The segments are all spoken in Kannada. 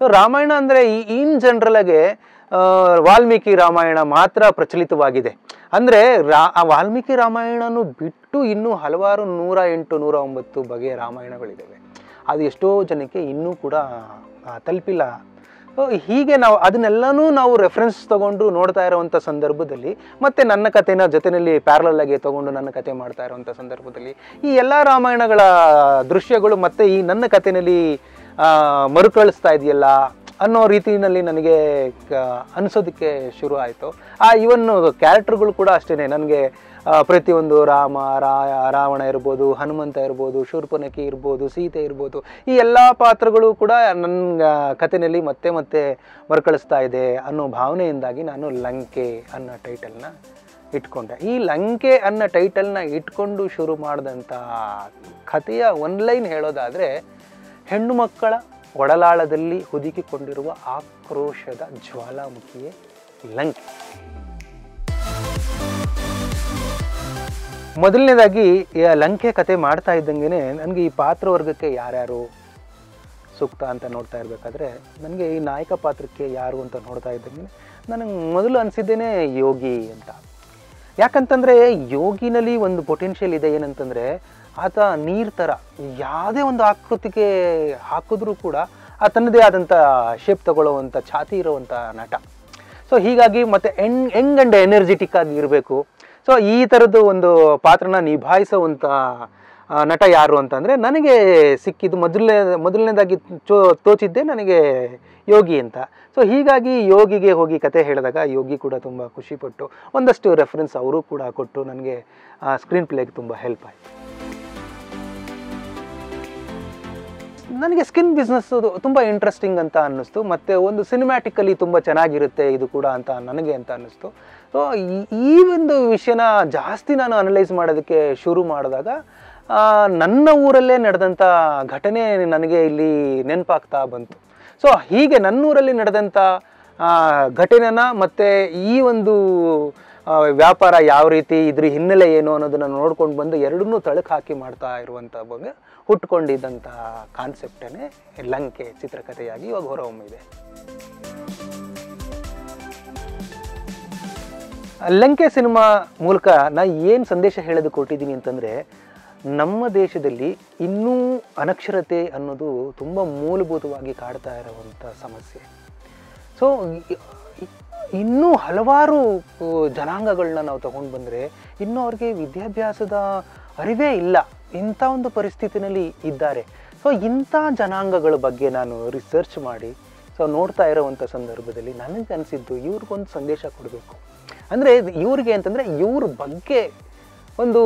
ರಾಮಾಯಣ ಅಂದರೆ ಇನ್ ಜನರಲ್ಗೆ ವಾಲ್ಮೀಕಿ ರಾಮಾಯಣ ಮಾತ್ರ ಪ್ರಚಲಿತವಾಗಿದೆ. ಅಂದರೆ ರಾ ವಾಲ್ಮೀಕಿ ರಾಮಾಯಣನು ಬಿಟ್ಟು ಇನ್ನೂ ಹಲವಾರು ನೂರ ಎಂಟು ನೂರ ಒಂಬತ್ತು ಬಗೆಯ ರಾಮಾಯಣಗಳಿದ್ದಾವೆ ಅದು ಎಷ್ಟೋ ಜನಕ್ಕೆ ಇನ್ನೂ ಕೂಡ ತಲುಪಿಲ್ಲ. ಹೀಗೆ ನಾವು ಅದನ್ನೆಲ್ಲನೂ ನಾವು ರೆಫರೆನ್ಸ್ ತಗೊಂಡು ನೋಡ್ತಾ ಇರೋವಂಥ ಸಂದರ್ಭದಲ್ಲಿ ಮತ್ತೆ ನನ್ನ ಕಥೆನ ಜೊತೆಯಲ್ಲಿ ಪ್ಯಾರಲಲ್ ಆಗಿ ತಗೊಂಡು ನನ್ನ ಕತೆ ಮಾಡ್ತಾ ಇರೋವಂಥ ಸಂದರ್ಭದಲ್ಲಿ ಈ ಎಲ್ಲ ರಾಮಾಯಣಗಳ ದೃಶ್ಯಗಳು ಮತ್ತೆ ಈ ನನ್ನ ಕಥೆನಲ್ಲಿ ಆ, ಮರುಕಳಿಸ್ತಾ ಇದೆಯಲ್ಲ ಅನ್ನೋ ರೀತಿಯಲ್ಲಿ ನನಗೆ ಅನಿಸೋದಕ್ಕೆ ಶುರು ಆಯಿತು. ಆ ಇವನ್ ಕ್ಯಾರೆಕ್ಟರ್ಗಳು ಕೂಡ ಅಷ್ಟೇ ನನಗೆ ಪ್ರತಿಯೊಂದು ರಾಮ ರಾವಣ ಇರ್ಬೋದು, ಹನುಮಂತ ಇರ್ಬೋದು ಶೂರ್ಪನಕಿ ಇರ್ಬೋದು, ಸೀತೆ ಇರ್ಬೋದು, ಈ ಎಲ್ಲ ಪಾತ್ರಗಳು ಕೂಡ ನನ್ನ ಕಥೆನಲ್ಲಿ ಮತ್ತೆ ಮತ್ತೆ ಮರುಕಳಿಸ್ತಾ ಇದೆ ಅನ್ನೋ ಭಾವನೆಯಿಂದಾಗಿ ನಾನು ಲಂಕೆ ಅನ್ನೋ ಟೈಟಲ್ನ ಇಟ್ಕೊಂಡೆ. ಈ ಲಂಕೆ ಅನ್ನೋ ಟೈಟಲ್ನ ಇಟ್ಕೊಂಡು ಶುರು ಮಾಡಿದಂಥ ಕಥೆಯ ಒನ್ಲೈನ್ ಹೇಳೋದಾದರೆ ಹೆಣ್ಣು ಮಕ್ಕಳ ಒಡಲಾಳದಲ್ಲಿ ಹುದುಕಿಕೊಂಡಿರುವ ಆಕ್ರೋಶದ ಜ್ವಾಲಾಮುಖಿಯೇ ಲಂಕೆ. ಮೊದಲನೇದಾಗಿ ಲಂಕೆ ಕತೆ ಮಾಡ್ತಾ ಇದ್ದಂಗೆ ನನಗೆ ಈ ಪಾತ್ರವರ್ಗಕ್ಕೆ ಯಾರ್ಯಾರು ಸೂಕ್ತ ಅಂತ ನೋಡ್ತಾ ಇರಬೇಕಾದ್ರೆ, ನನಗೆ ಈ ನಾಯಕ ಪಾತ್ರಕ್ಕೆ ಯಾರು ಅಂತ ನೋಡ್ತಾ ಇದ್ದಂಗೆ ನನಗೆ ಮೊದಲು ಅನಿಸಿದ್ದೇನೆ ಯೋಗಿ ಅಂತ. ಯಾಕಂತಂದರೆ ಯೋಗಿನಲ್ಲಿ ಒಂದು ಪೊಟೆನ್ಷಿಯಲ್ ಇದೆ ಏನಂತಂದರೆ ಆತ ನೀರು ಥರ ಯಾವುದೇ ಒಂದು ಆಕೃತಿಗೆ ಹಾಕಿದ್ರೂ ಕೂಡ ಆ ತನ್ನದೇ ಆದಂಥ ಶೇಪ್ ತಗೊಳ್ಳುವಂಥ ಛಾತಿ ಇರುವಂಥ ನಟ. ಸೊ ಹೀಗಾಗಿ ಮತ್ತೆ ಎಂಗ್ ಹೆಂಗಂಡ ಎನರ್ಜೆಟಿಕ್ ಆಗಿ ಇರಬೇಕು? ಸೊ ಈ ಥರದ್ದು ಒಂದು ಪಾತ್ರನ ನಿಭಾಯಿಸುವಂಥ ನಟ ಯಾರು ಅಂತಂದರೆ ನನಗೆ ಸಿಕ್ಕಿದ್ದು ಮೊದಲನೇ, ಮೊದಲನೇದಾಗಿ ಚೋ ತೋಚಿದ್ದೆ ನನಗೆ ಯೋಗಿ ಅಂತ. ಸೊ ಹೀಗಾಗಿ ಯೋಗಿಗೆ ಹೋಗಿ ಕತೆ ಹೇಳಿದಾಗ ಯೋಗಿ ಕೂಡ ತುಂಬ ಖುಷಿಪಟ್ಟು ಒಂದಷ್ಟು ರೆಫರೆನ್ಸ್ ಅವರು ಕೂಡ ಕೊಟ್ಟು ನನಗೆ ಸ್ಕ್ರೀನ್ ಪ್ಲೇಗೆ ತುಂಬ ಹೆಲ್ಪ್ ಆಯಿತು. ನನಗೆ ಸ್ಕಿನ್ ಬಿಸ್ನೆಸ್ ತುಂಬ ಇಂಟ್ರೆಸ್ಟಿಂಗ್ ಅಂತ ಅನ್ನಿಸ್ತು. ಮತ್ತು ಒಂದು ಸಿನಿಮ್ಯಾಟಿಕಲಿ ತುಂಬ ಚೆನ್ನಾಗಿರುತ್ತೆ ಇದು ಕೂಡ ಅಂತ ನನಗೆ ಅಂತ ಅನ್ನಿಸ್ತು. ಸೊ ಈ ಒಂದು ವಿಷಯನ ಜಾಸ್ತಿ ನಾನು ಅನಲೈಸ್ ಮಾಡೋದಕ್ಕೆ ಶುರು ಮಾಡಿದಾಗ ನನ್ನ ಊರಲ್ಲೇ ನಡೆದಂಥ ಘಟನೆ ನನಗೆ ಇಲ್ಲಿ ನೆನಪಾಗ್ತಾ ಬಂತು. ಸೊ ಹೀಗೆ ನನ್ನೂರಲ್ಲಿ ನಡೆದಂಥ ಘಟನೆನ ಮತ್ತು ಈ ಒಂದು ವ್ಯಾಪಾರ ಯಾವ ರೀತಿ, ಇದ್ರ ಹಿನ್ನೆಲೆ ಏನು ಅನ್ನೋದನ್ನ ನೋಡ್ಕೊಂಡು ಬಂದು ಎರಡನ್ನೂ ತಳಕು ಹಾಕಿ ಮಾಡ್ತಾ ಇರುವಂಥ ಬಗ್ಗೆ ಹುಟ್ಕೊಂಡಿದ್ದಂಥ ಕಾನ್ಸೆಪ್ಟೇ ಲಂಕೆ ಚಿತ್ರಕಥೆಯಾಗಿ ಇವಾಗ ಹೊರಹೊಮ್ಮಿದೆ ಲಂಕೆ ಸಿನಿಮಾ ಮೂಲಕ ನಾ ಏನು ಸಂದೇಶ ಹೇಳೋದು ಕೊಟ್ಟಿದ್ದೀನಿ ಅಂತಂದರೆ, ನಮ್ಮ ದೇಶದಲ್ಲಿ ಇನ್ನೂ ಅನಕ್ಷರತೆ ಅನ್ನೋದು ತುಂಬ ಮೂಲಭೂತವಾಗಿ ಕಾಡ್ತಾ ಇರುವಂಥ ಸಮಸ್ಯೆ. ಸೊ ಇನ್ನೂ ಹಲವಾರು ಜನಾಂಗಗಳನ್ನ ನಾವು ತಗೊಂಡು ಬಂದರೆ ಇನ್ನೂ ಅವ್ರಿಗೆ ವಿದ್ಯಾಭ್ಯಾಸದ ಅರಿವೇ ಇಲ್ಲ. ಇಂಥ ಒಂದು ಪರಿಸ್ಥಿತಿನಲ್ಲಿ ಇದ್ದಾರೆ. ಸೊ ಇಂಥ ಜನಾಂಗಗಳ ಬಗ್ಗೆ ನಾನು ರಿಸರ್ಚ್ ಮಾಡಿ ಸೊ ನೋಡ್ತಾ ಇರೋವಂಥ ಸಂದರ್ಭದಲ್ಲಿ ನನಗೆ ಅನಿಸಿದ್ದು ಇವ್ರಿಗೊಂದು ಸಂದೇಶ ಕೊಡಬೇಕು. ಅಂದರೆ, ಇವ್ರಿಗೆ ಅಂತಂದರೆ ಇವ್ರ ಬಗ್ಗೆ ಒಂದು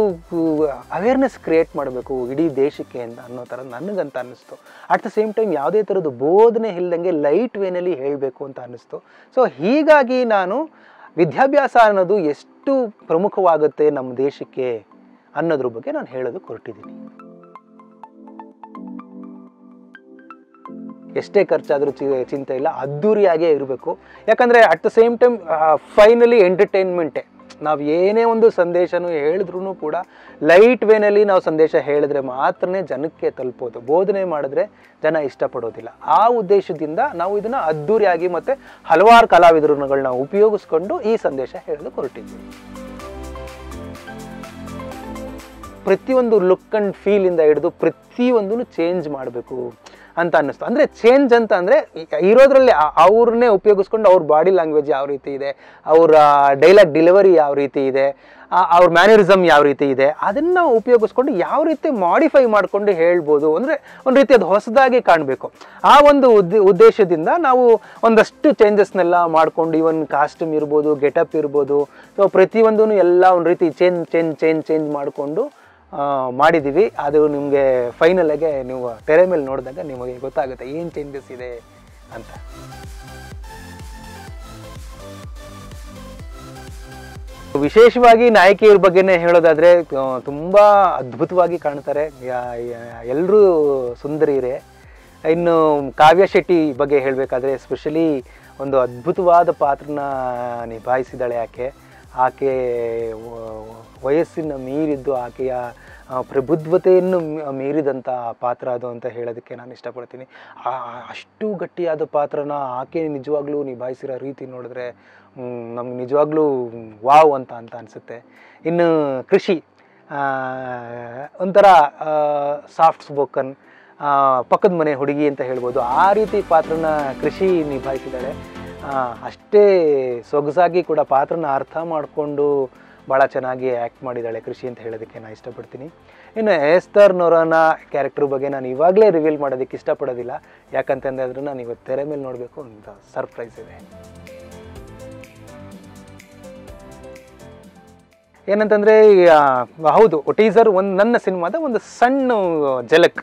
ಅವೇರ್ನೆಸ್ ಕ್ರಿಯೇಟ್ ಮಾಡಬೇಕು ಇಡೀ ದೇಶಕ್ಕೆ ಅಂತ ಅನ್ನೋ ಥರ ನನಗಂತ ಅನ್ನಿಸ್ತು. ಅಟ್ ದ ಸೇಮ್ ಟೈಮ್ ಯಾವುದೇ ಥರದ್ದು ಬೋಧನೆ ಇಲ್ಲದಂಗೆ ಲೈಟ್ ವೇನಲ್ಲಿ ಹೇಳಬೇಕು ಅಂತ ಅನ್ನಿಸ್ತು. ಸೊ ಹೀಗಾಗಿ ನಾನು ವಿದ್ಯಾಭ್ಯಾಸ ಅನ್ನೋದು ಎಷ್ಟು ಪ್ರಮುಖವಾಗುತ್ತೆ ನಮ್ಮ ದೇಶಕ್ಕೆ ಅನ್ನೋದ್ರ ಬಗ್ಗೆ ನಾನು ಹೇಳೋದು ಹೊರಟಿದ್ದೀನಿ. ಎಷ್ಟೇ ಖರ್ಚಾದರೂ ಚಿ, ಚಿಂತೆ ಇಲ್ಲ, ಅದ್ದೂರಿಯಾಗೇ ಇರಬೇಕು. ಯಾಕಂದರೆ at the same time finally ಎಂಟರ್ಟೈನ್ಮೆಂಟೇ ನಾವು ಏನೇ ಒಂದು ಸಂದೇಶನೂ ಹೇಳಿದ್ರೂ ಕೂಡ ಲೈಟ್ ವೇನಲ್ಲಿ ನಾವು ಸಂದೇಶ ಹೇಳಿದ್ರೆ ಮಾತ್ರ ಜನಕ್ಕೆ ತಲುಪೋದು. ಬೋಧನೆ ಮಾಡಿದ್ರೆ ಜನ ಇಷ್ಟಪಡೋದಿಲ್ಲ. ಆ ಉದ್ದೇಶದಿಂದ ನಾವು ಇದನ್ನು ಅದ್ದೂರಿಯಾಗಿ ಮತ್ತು ಹಲವಾರು ಕಲಾವಿದರುಗಳನ್ನ ಉಪಯೋಗಿಸ್ಕೊಂಡು ಈ ಸಂದೇಶ ಹೇಳಲು ಹೊರಟಿದ್ದೀವಿ ಪ್ರತಿಯೊಂದು ಲುಕ್ ಆ್ಯಂಡ್ ಫೀಲಿಂದ ಹಿಡಿದು ಪ್ರತಿಯೊಂದನ್ನು ಚೇಂಜ್ ಮಾಡಬೇಕು. ಅಂತ ಅನ್ನಿಸ್ತು. ಅಂದರೆ ಚೇಂಜ್ ಅಂತ ಅಂದರೆ ಇರೋದ್ರಲ್ಲಿ ಅವ್ರನ್ನೇ ಉಪಯೋಗಿಸ್ಕೊಂಡು ಅವ್ರ ಬಾಡಿ ಲ್ಯಾಂಗ್ವೇಜ್ ಯಾವ ರೀತಿ ಇದೆ, ಅವರ ಡೈಲಾಗ್ ಡೆಲಿವರಿ ಯಾವ ರೀತಿ ಇದೆ ಅವ್ರ ಮ್ಯಾನರಿಸಮ್ ಯಾವ ರೀತಿ ಇದೆ, ಅದನ್ನು ಉಪಯೋಗಿಸ್ಕೊಂಡು ಯಾವ ರೀತಿ ಮಾಡಿಫೈ ಮಾಡಿಕೊಂಡು ಹೇಳ್ಬೋದು ಅಂದರೆ ಒಂದು ರೀತಿ ಅದು ಹೊಸದಾಗಿ ಕಾಣಬೇಕು. ಆ ಒಂದು ಉದ್ದೇ, ಉದ್ದೇಶದಿಂದ ನಾವು ಒಂದಷ್ಟು ಚೇಂಜಸ್ನೆಲ್ಲ ಮಾಡಿಕೊಂಡು ಈವನ್ ಕಾಸ್ಟ್ಯೂಮ್ ಇರ್ಬೋದು ಗೆಟಪ್ ಇರ್ಬೋದು ಸೊ ಪ್ರತಿಯೊಂದೂ ಎಲ್ಲ ಒಂದು ರೀತಿ ಚೇಂಜ್ ಚೇಂಜ್ ಚೇಂಜ್ ಚೇಂಜ್ ಮಾಡಿಕೊಂಡು ಮಾಡಿದ್ದೀವಿ. ಅದು ನಿಮಗೆ ಫೈನಲಾಗೆ ನೀವು ತೆರೆ ಮೇಲೆ ನೋಡಿದಾಗ ನಿಮಗೆ ಗೊತ್ತಾಗುತ್ತೆ ಏನು ಚೇಂಜಸ್ ಇದೆ ಅಂತ. ವಿಶೇಷವಾಗಿ ನಾಯಕಿಯರ ಬಗ್ಗೆನೇ ಹೇಳೋದಾದರೆ ತುಂಬ ಅದ್ಭುತವಾಗಿ ಕಾಣ್ತಾರೆ. ಎಲ್ಲರೂ ಸುಂದರಿಯರೇ ಇನ್ನು ಕಾವ್ಯ ಶೆಟ್ಟಿ ಬಗ್ಗೆ ಹೇಳಬೇಕಾದ್ರೆ ಎಸ್ಪೆಷಲಿ ಒಂದು ಅದ್ಭುತವಾದ ಪಾತ್ರನ ನಿಭಾಯಿಸಿದಾಳೆ ಆಕೆ. ಆಕೆ ವಯಸ್ಸಿನ ಮೀರಿದ್ದು ಆಕೆಯ ಪ್ರಬುದ್ಧತೆಯನ್ನು ಮೀರಿದಂಥ ಪಾತ್ರ ಅದು ಅಂತ ಹೇಳೋದಕ್ಕೆ ನಾನು ಇಷ್ಟಪಡ್ತೀನಿ. ಅಷ್ಟು ಗಟ್ಟಿಯಾದ ಪಾತ್ರನ ಆಕೆ ನಿಜವಾಗ್ಲೂ ನಿಭಾಯಿಸಿರೋ ರೀತಿ ನೋಡಿದ್ರೆ ನಮ್ಗೆ ನಿಜವಾಗ್ಲೂ ವಾವ್ ಅಂತ ಅಂತ ಅನಿಸುತ್ತೆ. ಇನ್ನು ಕೃಷಿ ಒಂಥರ ಸಾಫ್ಟ್ ಸ್ಪೋಕನ್ ಪಕ್ಕದ ಮನೆ ಹುಡುಗಿ ಅಂತ ಹೇಳ್ಬೋದು, ಆ ರೀತಿ ಪಾತ್ರನ ಕೃಷಿ ನಿಭಾಯಿಸಿದ್ದಾಳೆ. ಅಷ್ಟೇ ಸೊಗಸಾಗಿ ಕೂಡ ಪಾತ್ರನ ಅರ್ಥ ಮಾಡಿಕೊಂಡು ಭಾಳ ಚೆನ್ನಾಗಿ ಆ್ಯಕ್ಟ್ ಮಾಡಿದ್ದಾಳೆ ಕೃಷಿ ಅಂತ ಹೇಳೋದಕ್ಕೆ ನಾನು ಇಷ್ಟಪಡ್ತೀನಿ. ಇನ್ನು ಎಸ್ತರ್ ನೊರಾನ ಕ್ಯಾರೆಕ್ಟರ್ ಬಗ್ಗೆ ನಾನು ಇವಾಗಲೇ ರಿವೀಲ್ ಮಾಡೋದಕ್ಕೆ ಇಷ್ಟಪಡೋದಿಲ್ಲ. ಯಾಕಂತಂದ್ರೆ ನಾನು ಇವತ್ತು ತೆರೆ ಮೇಲೆ ನೋಡಬೇಕು ಅಂತ ಸರ್ಪ್ರೈಸ್ ಇದೆ. ಏನಂತಂದರೆ ಹೌದು ಟೀಸರ್ ಒಂದು ನನ್ನ ಸಿನಿಮಾದ ಒಂದು ಸಣ್ಣ ಜಲಕ್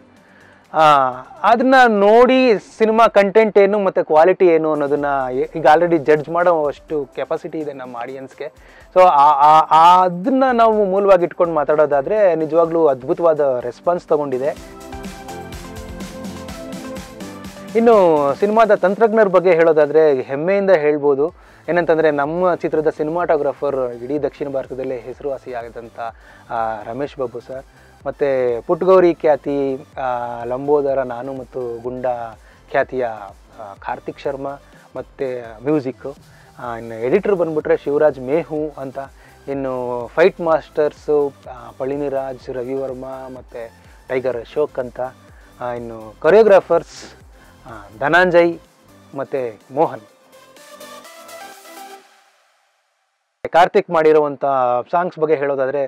ಅದನ್ನ ನೋಡಿ ಸಿನಿಮಾ ಕಂಟೆಂಟ್ ಏನು ಮತ್ತು ಕ್ವಾಲಿಟಿ ಏನು ಅನ್ನೋದನ್ನ ಈಗ ಆಲ್ರೆಡಿ ಜಡ್ಜ್ ಮಾಡೋ ಅಷ್ಟು ಕೆಪಾಸಿಟಿ ಇದೆ ನಮ್ಮ ಆಡಿಯನ್ಸ್ಗೆ ಸೊ ಅದನ್ನ ನಾವು ಮೂಲವಾಗಿ ಇಟ್ಕೊಂಡು ಮಾತಾಡೋದಾದರೆ ನಿಜವಾಗ್ಲೂ ಅದ್ಭುತವಾದ ರೆಸ್ಪಾನ್ಸ್ ತಗೊಂಡಿದೆ. ಇನ್ನು ಸಿನಿಮಾದ ತಂತ್ರಜ್ಞರ ಬಗ್ಗೆ ಹೇಳೋದಾದರೆ ಹೆಮ್ಮೆಯಿಂದ ಹೇಳ್ಬೋದು. ಏನಂತಂದರೆ ನಮ್ಮ ಚಿತ್ರದ ಸಿನಿಮಾಟೋಗ್ರಾಫರ್ ಇಡೀ ದಕ್ಷಿಣ ಭಾರತದಲ್ಲೇ ಹೆಸರುವಾಸಿಯಾಗಿದ್ದಂಥ ರಮೇಶ್ ಬಾಬು ಸರ್. ಮತ್ತು ಪುಟ್ಗೌರಿ ಖ್ಯಾತಿ ಲಂಬೋದರ ನಾನು ಮತ್ತು ಗುಂಡ ಖ್ಯಾತಿಯ ಕಾರ್ತಿಕ್ ಶರ್ಮಾ ಮತ್ತು ಮ್ಯೂಸಿಕ್ಕು ಇನ್ನು ಎಡಿಟರ್ ಬಂದ್ಬಿಟ್ರೆ ಶಿವರಾಜ್ ಮೇಹು ಅಂತ. ಇನ್ನು ಫೈಟ್ ಮಾಸ್ಟರ್ಸು ಪಳಿನಿರಾಜ್, ರವಿವರ್ಮ ಮತ್ತು ಟೈಗರ್ ಅಶೋಕ್ ಅಂತ. ಇನ್ನು ಕೊರಿಯೋಗ್ರಾಫರ್ಸ್ ಧನಂಜಯ್ ಮತ್ತು ಮೋಹನ್. ಕಾರ್ತಿಕ್ ಮಾಡಿರುವಂಥ ಸಾಂಗ್ಸ್ ಬಗ್ಗೆ ಹೇಳೋದಾದರೆ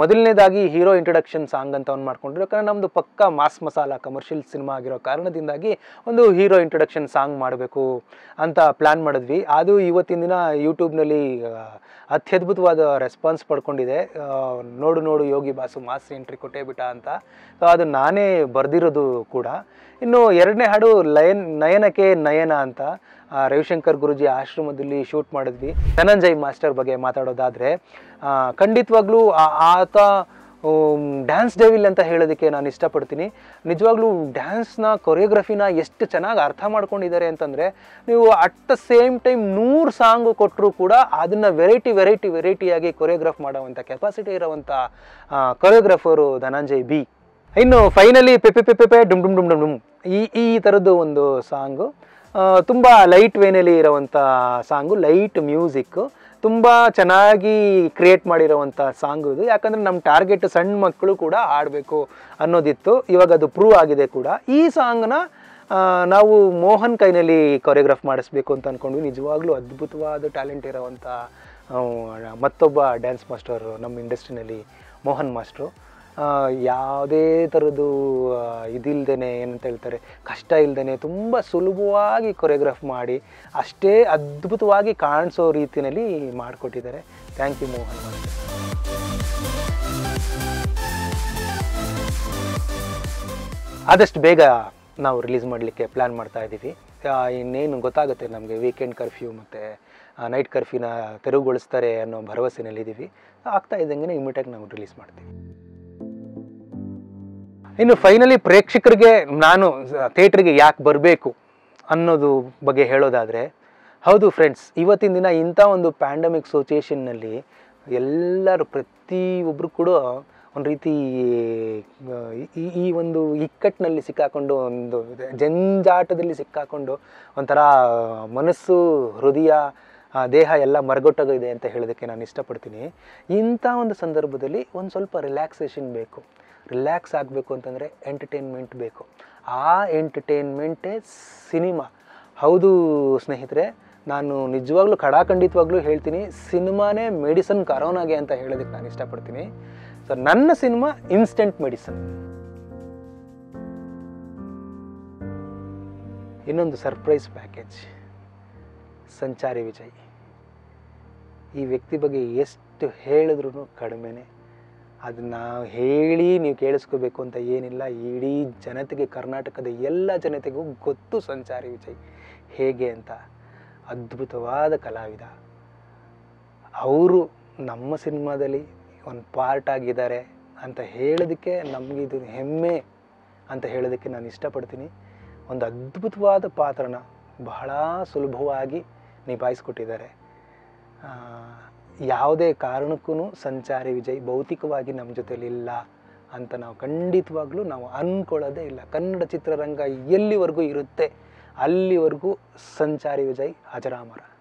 ಮೊದಲನೇದಾಗಿ ಹೀರೋ ಇಂಟ್ರಡಕ್ಷನ್ ಸಾಂಗ್ ಅಂತ ಒಂದು ಮಾಡ್ಕೊಂಡ್ರು ಯಾಕಂದರೆ ನಮ್ಮದು ಪಕ್ಕ ಮಾಸ್ ಮಸಾಲ ಕಮರ್ಷಿಯಲ್ ಸಿನಿಮಾ ಆಗಿರೋ ಕಾರಣದಿಂದಾಗಿ ಒಂದು ಹೀರೋ ಇಂಟ್ರಡಕ್ಷನ್ ಸಾಂಗ್ ಮಾಡಬೇಕು ಅಂತ ಪ್ಲ್ಯಾನ್ ಮಾಡಿದ್ವಿ. ಅದು ಇವತ್ತಿನ ದಿನ ಯೂಟ್ಯೂಬ್ನಲ್ಲಿ ಅತ್ಯದ್ಭುತವಾದ ರೆಸ್ಪಾನ್ಸ್ ಪಡ್ಕೊಂಡಿದೆ. ನೋಡು ನೋಡು ಯೋಗಿ ಬಾಸು ಮಾಸ್ ಎಂಟ್ರಿ ಕೊಟ್ಟೇ ಬಿಟ್ಟ ಅಂತ. ಸೊ ಅದು ನಾನೇ ಬರೆದಿರೋದು ಕೂಡ. ಇನ್ನು ಎರಡನೇ ಹಾಡು ಲಯನ್, ನಯನಕ್ಕೆ ನಯನ ಅಂತ. ರವಿಶಂಕರ್ ಗುರುಜಿ ಆಶ್ರಮದಲ್ಲಿ ಶೂಟ್ ಮಾಡಿದ್ವಿ. ಧನಂಜಯ್ ಮಾಸ್ಟರ್ ಬಗ್ಗೆ ಮಾತಾಡೋದಾದರೆ ಖಂಡಿತವಾಗ್ಲೂ ಆತ ಡ್ಯಾನ್ಸ್ ಡೇವಿಲ್ ಅಂತ ಹೇಳೋದಕ್ಕೆ ನಾನು ಇಷ್ಟಪಡ್ತೀನಿ. ನಿಜವಾಗ್ಲೂ ಡ್ಯಾನ್ಸ್ನ, ಕೊರಿಯೋಗ್ರಫಿನ ಎಷ್ಟು ಚೆನ್ನಾಗಿ ಅರ್ಥ ಮಾಡ್ಕೊಂಡಿದ್ದಾರೆ ಅಂತಂದರೆ, ನೀವು ಅಟ್ ದ ಸೇಮ್ ಟೈಮ್ ನೂರು ಸಾಂಗು ಕೊಟ್ಟರೂ ಕೂಡ ಅದನ್ನು ವೆರೈಟಿ ವೆರೈಟಿ, ವೆರೈಟಿಯಾಗಿ ಕೊರಿಯೋಗ್ರಾಫ್ ಮಾಡೋವಂಥ ಕೆಪಾಸಿಟಿ ಇರೋವಂಥ ಕೊರಿಯೋಗ್ರಾಫರು ಧನಂಜಯ್ ಬಿ. ಇನ್ನು ಫೈನಲಿ ಪೆಪೆ ಪೆಪೆ ಡುಮ್ ಡುಮ್ ಡುಮ್ ಡುಮ್ ಡುಮ್. ಈ ಈ ಥರದ್ದು ಒಂದು ಸಾಂಗು. ತುಂಬ ಲೈಟ್ ವೇನಲ್ಲಿ ಇರೋವಂಥ ಸಾಂಗು ಲೈಟ್ ಮ್ಯೂಸಿಕ್ಕು ತುಂಬ ಚೆನ್ನಾಗಿ ಕ್ರಿಯೇಟ್ ಮಾಡಿರೋವಂಥ ಸಾಂಗ್ ಇದು. ಯಾಕಂದರೆ ನಮ್ಮ ಟಾರ್ಗೆಟ್ ಸಣ್ಣ ಮಕ್ಕಳು ಕೂಡ ಆಡಬೇಕು ಅನ್ನೋದಿತ್ತು. ಇವಾಗ ಅದು ಪ್ರೂವ್ ಆಗಿದೆ ಕೂಡ. ಈ ಸಾಂಗ್ನ ನಾವು ಮೋಹನ್ ಕೈನಲ್ಲಿ ಕೊರಿಯೋಗ್ರಾಫ್ ಮಾಡಿಸ್ಬೇಕು ಅಂತ ಅಂದ್ಕೊಂಡ್ವಿ ನಿಜವಾಗ್ಲೂ ಅದ್ಭುತವಾದ ಟ್ಯಾಲೆಂಟ್ ಇರೋವಂಥ ಮತ್ತೊಬ್ಬ ಡ್ಯಾನ್ಸ್ ಮಾಸ್ಟರ್ ನಮ್ಮ ಇಂಡಸ್ಟ್ರಿನಲ್ಲಿ ಮೋಹನ್ ಮಾಸ್ಟ್ರು ಯಾವುದೇ ಥರದ್ದು ಇದಿಲ್ದೇ ಏನಂತ ಹೇಳ್ತಾರೆ, ಕಷ್ಟ ಇಲ್ದೇನೆ ತುಂಬ ಸುಲಭವಾಗಿ ಕೊರಿಯೋಗ್ರಾಫ್ ಮಾಡಿ ಅಷ್ಟೇ ಅದ್ಭುತವಾಗಿ ಕಾಣಿಸೋ ರೀತಿಯಲ್ಲಿ ಮಾಡಿಕೊಟ್ಟಿದ್ದಾರೆ. ಥ್ಯಾಂಕ್ ಯು ಮೋಹನ್ ಆದಷ್ಟು ಬೇಗ ನಾವು ರಿಲೀಸ್ ಮಾಡಲಿಕ್ಕೆ ಪ್ಲ್ಯಾನ್ ಮಾಡ್ತಾ ಇದ್ದೀವಿ. ಇನ್ನೇನು ಗೊತ್ತಾಗುತ್ತೆ ನಮಗೆ ವೀಕೆಂಡ್ ಕರ್ಫ್ಯೂ ಮತ್ತು ನೈಟ್ ಕರ್ಫ್ಯೂನ ತೆರವುಗೊಳಿಸ್ತಾರೆ ಅನ್ನೋ ಭರವಸೆನಲ್ಲಿದ್ದೀವಿ. ಆಗ್ತಾ ಇದ್ದಂಗೆ ಇಮಿಡಿಯೇಟಾಗಿ ನಾವು ರಿಲೀಸ್ ಮಾಡ್ತೀವಿ. ಇನ್ನು ಫೈನಲಿ ಪ್ರೇಕ್ಷಕರಿಗೆ ನಾನು ಥಿಯೇಟ್ರಿಗೆ ಯಾಕೆ ಬರಬೇಕು ಅನ್ನೋದು ಬಗ್ಗೆ ಹೇಳೋದಾದರೆ, ಹೌದು ಫ್ರೆಂಡ್ಸ್ ಇವತ್ತಿನ ದಿನ ಇಂಥ ಒಂದು ಪ್ಯಾಂಡಮಿಕ್ ಸಿಚುಯೇಷನ್ನಲ್ಲಿ ಎಲ್ಲರೂ ಪ್ರತಿಯೊಬ್ಬರು ಕೂಡ ಒಂದು ರೀತಿ ಈ ಒಂದು ಇಕ್ಕಟ್ಟಿನಲ್ಲಿ ಸಿಕ್ಕಾಕೊಂಡು, ಒಂದು ಜಂಜಾಟದಲ್ಲಿ ಸಿಕ್ಕಾಕೊಂಡು ಒಂಥರ ಮನಸ್ಸು, ಹೃದಯ ದೇಹ ಎಲ್ಲ ಮರಗೊಟ್ಟೋಗಿದೆ ಅಂತ ಹೇಳೋದಕ್ಕೆ ನಾನು ಇಷ್ಟಪಡ್ತೀನಿ. ಇಂಥ ಒಂದು ಸಂದರ್ಭದಲ್ಲಿ ಒಂದು ಸ್ವಲ್ಪ ರಿಲ್ಯಾಕ್ಸೇಷನ್ ಬೇಕು. ರಿಲ್ಯಾಕ್ಸ್ ಆಗಬೇಕು ಅಂತಂದರೆ ಎಂಟರ್ಟೈನ್ಮೆಂಟ್ ಬೇಕು. ಆ ಎಂಟರ್ಟೈನ್ಮೆಂಟೇ ಸಿನಿಮಾ ಹೌದು ಸ್ನೇಹಿತರೆ, ನಾನು ನಿಜವಾಗ್ಲೂ ಖಡಾಖಂಡಿತವಾಗ್ಲೂ ಹೇಳ್ತೀನಿ ಸಿನಿಮಾನೇ ಮೆಡಿಸನ್ ಕರೋನಾಗೆ ಅಂತ ಹೇಳೋದಕ್ಕೆ ನಾನು ಇಷ್ಟಪಡ್ತೀನಿ. ಸೊ ನನ್ನ ಸಿನಿಮಾ ಇನ್ಸ್ಟೆಂಟ್ ಮೆಡಿಸನ್ ಇನ್ನೊಂದು ಸರ್ಪ್ರೈಸ್ ಪ್ಯಾಕೇಜ್ ಸಂಚಾರಿ ವಿಜಯ್. ಈ ವ್ಯಕ್ತಿ ಬಗ್ಗೆ ಎಷ್ಟು ಹೇಳಿದ್ರೂ ಕಡಿಮೆನೆ ಅದನ್ನ ಹೇಳಿ ನೀವು ಕೇಳಿಸ್ಕೋಬೇಕು ಅಂತ ಏನಿಲ್ಲ, ಇಡೀ ಜನತೆಗೆ, ಕರ್ನಾಟಕದ ಎಲ್ಲ ಜನತೆಗೂ ಗೊತ್ತು ಸಂಚಾರಿ ವಿಜಯ್ ಹೇಗೆ ಅಂತ. ಅದ್ಭುತವಾದ ಕಲಾವಿದ. ಅವರು ನಮ್ಮ ಸಿನಿಮಾದಲ್ಲಿ ಒಂದು ಪಾರ್ಟ್ ಆಗಿದ್ದಾರೆ ಅಂತ ಹೇಳೋದಕ್ಕೆ ನಮಗಿದು ಹೆಮ್ಮೆ ಅಂತ ಹೇಳೋದಕ್ಕೆ ನಾನು ಇಷ್ಟಪಡ್ತೀನಿ. ಒಂದು ಅದ್ಭುತವಾದ ಪಾತ್ರನ ಬಹಳ ಸುಲಭವಾಗಿ ನಿಭಾಯಿಸ್ಕೊಟ್ಟಿದ್ದಾರೆ. ಯಾವುದೇ ಕಾರಣಕ್ಕೂ ಸಂಚಾರಿ ವಿಜಯ್ ಭೌತಿಕವಾಗಿ ನಮ್ಮ ಜೊತೆಯಲ್ಲಿ ಇಲ್ಲ ಅಂತ ನಾವು ಖಂಡಿತವಾಗ್ಲೂ ನಾವು ಅನ್ಕೊಳ್ಳೋದೇ ಇಲ್ಲ. ಕನ್ನಡ ಚಿತ್ರರಂಗ ಎಲ್ಲಿವರೆಗೂ ಇರುತ್ತೆ, ಅಲ್ಲಿವರೆಗೂ ಸಂಚಾರಿ ವಿಜಯ್ ಅಜರಾಮರ